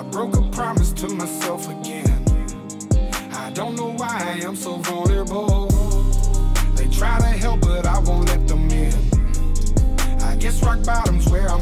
I broke a promise to myself again. I don't know why I'm so vulnerable. They try to help, but I won't let them in. I guess rock bottom's where I'm